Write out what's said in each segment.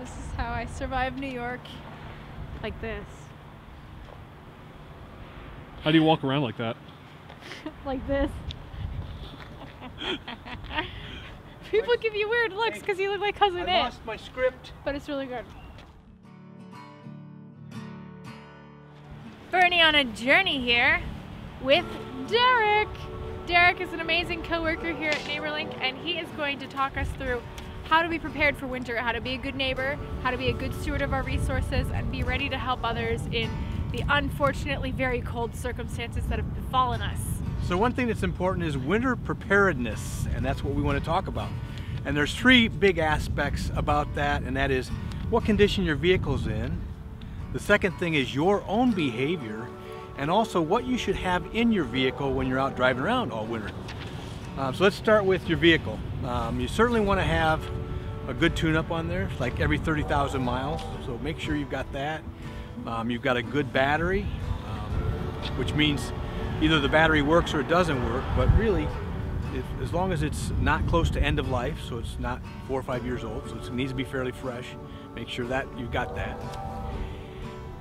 This is how I survive New York. Like this. How do you walk around like that? like this. People give you weird looks because you look like Cousin I It, lost my script. but it's really good. Bernie on a journey here with Derrick. Derrick is an amazing coworker here at NeighborLink, and he is going to talk us through how to be prepared for winter, how to be a good neighbor, how to be a good steward of our resources, and be ready to help others in the unfortunately very cold circumstances that have befallen us. So one thing that's important is winter preparedness, and that's what we want to talk about. And there's three big aspects about that, and that is what condition your vehicle's in. The second thing is your own behavior, and also what you should have in your vehicle when you're out driving around all winter. Um, so let's start with your vehicle. Um, you certainly want to have a good tune-up on there, like every 30,000 miles. So make sure you've got that. Um, you've got a good battery, um, which means either the battery works or it doesn't work. But really, if, as long as it's not close to end of life, so it's not four or five years old, so it needs to be fairly fresh. Make sure that you've got that.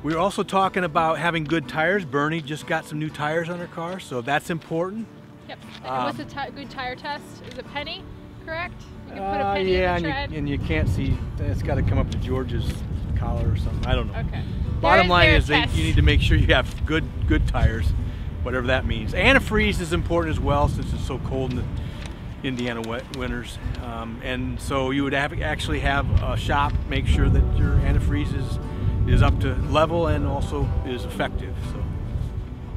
We are also talking about having good tires. Bernie just got some new tires on her car, so that's important. Yep. And Um, what's a good tire test? Is a penny, correct? You can put Uh, a penny yeah, in and the you, tread. and you can't see. It's got to come up to George's collar or something. I don't know. okay. Bottom line is that you need to make sure you have good good tires, whatever that means. Antifreeze is important as well since it's so cold in the Indiana wet winters. Um, and so you would have actually have a shop make sure that your antifreeze is, is up to level and also is effective. So,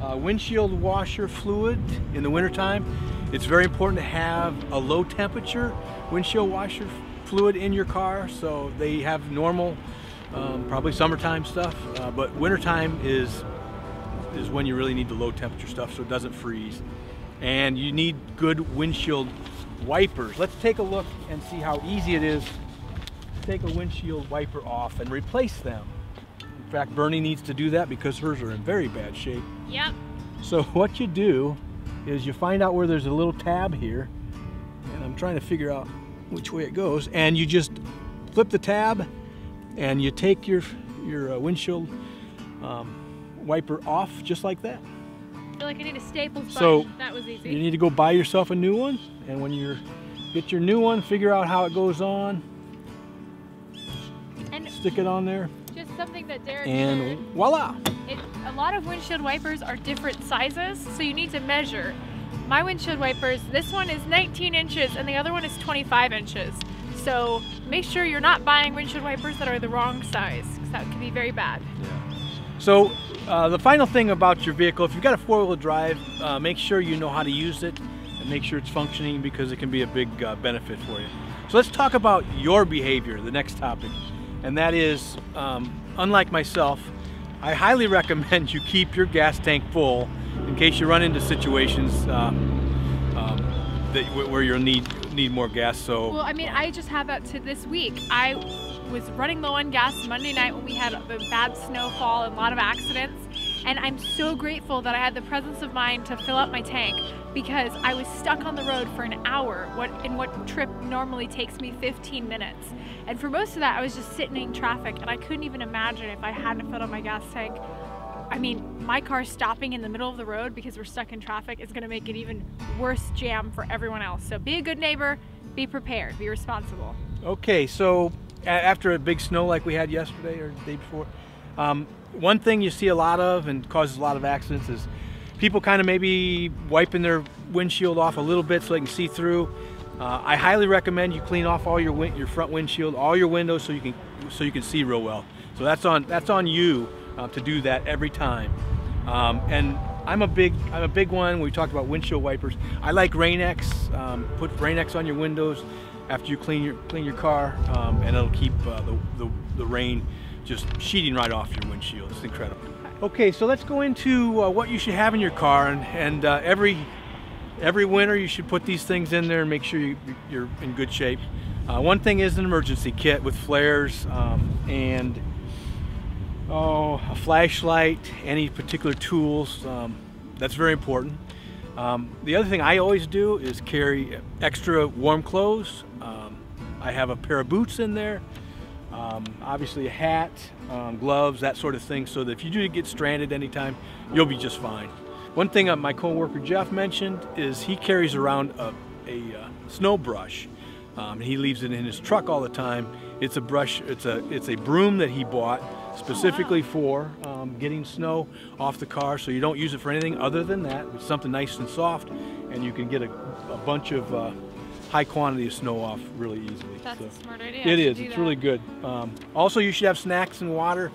uh, windshield washer fluid in the wintertime. It's very important to have a low temperature windshield washer fluid in your car. So they have normal, um, probably summertime stuff, uh, but wintertime is is when you really need the low temperature stuff so it doesn't freeze. And you need good windshield wipers. Let's take a look and see how easy it is to take a windshield wiper off and replace them. In fact, Bernie needs to do that because hers are in very bad shape. Yep. So what you do is you find out where there's a little tab here, and I'm trying to figure out which way it goes, and you just flip the tab, and you take your your uh, windshield um, wiper off just like that. I feel like I need a Staples So, button. That was easy. You need to go buy yourself a new one, and when you get your new one, figure out how it goes on, and stick it on there, something that Derrick and shared. voila! It, a lot of windshield wipers are different sizes, so you need to measure. My windshield wipers, this one is 19 inches and the other one is 25 inches. So make sure you're not buying windshield wipers that are the wrong size, because that can be very bad. Yeah. So uh, the final thing about your vehicle, if you've got a four-wheel drive, uh, make sure you know how to use it and make sure it's functioning because it can be a big uh, benefit for you. So let's talk about your behavior, the next topic. And that is, um, unlike myself, I highly recommend you keep your gas tank full in case you run into situations uh, um, that, where you'll need, need more gas. So Well, I mean, I just had that to this week. I was running low on gas Monday night when we had the bad snowfall and a lot of accidents. And I'm so grateful that I had the presence of mind to fill up my tank because I was stuck on the road for an hour what in what trip normally takes me 15 minutes. And for most of that I was just sitting in traffic and I couldn't even imagine if I hadn't filled up my gas tank. I mean, my car stopping in the middle of the road because we're stuck in traffic is going to make it even worse jam for everyone else. So be a good neighbor, be prepared, be responsible. Okay, so after a big snow like we had yesterday or the day before, um, one thing you see a lot of and causes a lot of accidents is people kind of maybe wiping their windshield off a little bit so they can see through. Uh, I highly recommend you clean off all your your front windshield, all your windows, so you can so you can see real well. So that's on that's on you uh, to do that every time. Um, and I'm a big I'm a big one. We talked about windshield wipers. I like Rain-X. Um, put Rain-X on your windows after you clean your clean your car, um, and it'll keep uh, the, the the rain just sheeting right off your windshield. It's incredible. Okay, so let's go into uh, what you should have in your car, and, and uh, every every winter you should put these things in there and make sure you, you're in good shape. Uh, one thing is an emergency kit with flares um, and oh, a flashlight, any particular tools. Um, that's very important. Um, the other thing I always do is carry extra warm clothes. Um, I have a pair of boots in there. Um, obviously a hat, um, gloves, that sort of thing, so that if you do get stranded anytime, you'll be just fine. One thing that my coworker Jeff mentioned is he carries around a, a uh, snow brush. Um, he leaves it in his truck all the time. It's a brush. It's a it's a broom that he bought specifically for um, getting snow off the car. So you don't use it for anything other than that. It's something nice and soft, and you can get a, a bunch of uh, high quantity of snow off really easily. That's So a smart idea. it is. It's that. really good. Um, also, you should have snacks and water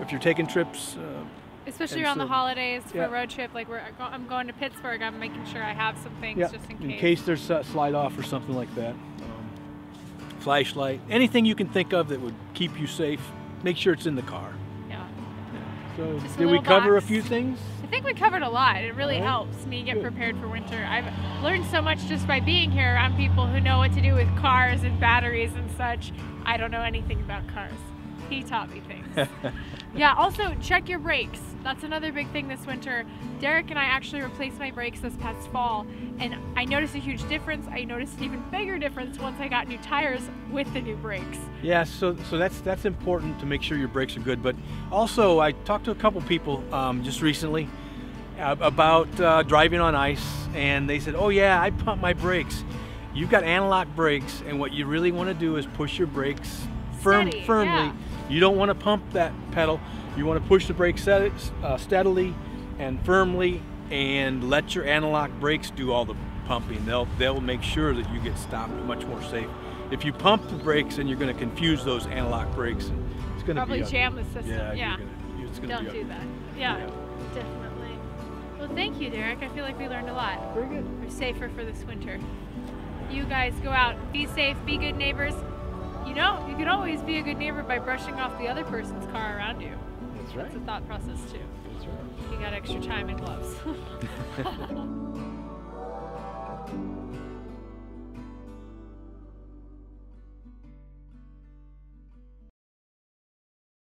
if you're taking trips. Uh, Especially around the holidays for yeah. a road trip. Like we're, I'm going to Pittsburgh. I'm making sure I have some things yeah, just in in case. case there's a slide off or something like that. Um, flashlight, anything you can think of that would keep you safe. Make sure it's in the car. Yeah. So, Just did we cover box. a few things? I think we covered a lot. It really All right. helps me get Good. prepared for winter. I've learned so much just by being here around people who know what to do with cars and batteries and such. I don't know anything about cars. He taught me things. yeah, also check your brakes. That's another big thing this winter. Derrick and I actually replaced my brakes this past fall, and I noticed a huge difference. I noticed an even bigger difference once I got new tires with the new brakes. Yeah, so so that's that's important to make sure your brakes are good. But also, I talked to a couple people um, just recently about uh, driving on ice, and they said, "Oh yeah, I pump my brakes." You've got anti-lock brakes, and what you really want to do is push your brakes firm, Steady, firmly. yeah. You don't want to pump that pedal. You want to push the brake uh, steadily and firmly, and let your anti-lock brakes do all the pumping. They'll they'll make sure that you get stopped much more safe. If you pump the brakes, then you're going to confuse those anti-lock brakes, and it's going to Probably be jam the system. Yeah, Yeah. Gonna, it's going to Don't be do that. Yeah, Yeah. definitely. Well, thank you, Derrick. I feel like we learned a lot. Very good. We're safer for this winter. You guys go out, be safe, be good neighbors. You know, you can always be a good neighbor by brushing off the other person's car around you. That's right. That's a thought process too. That's right. You got extra time and gloves.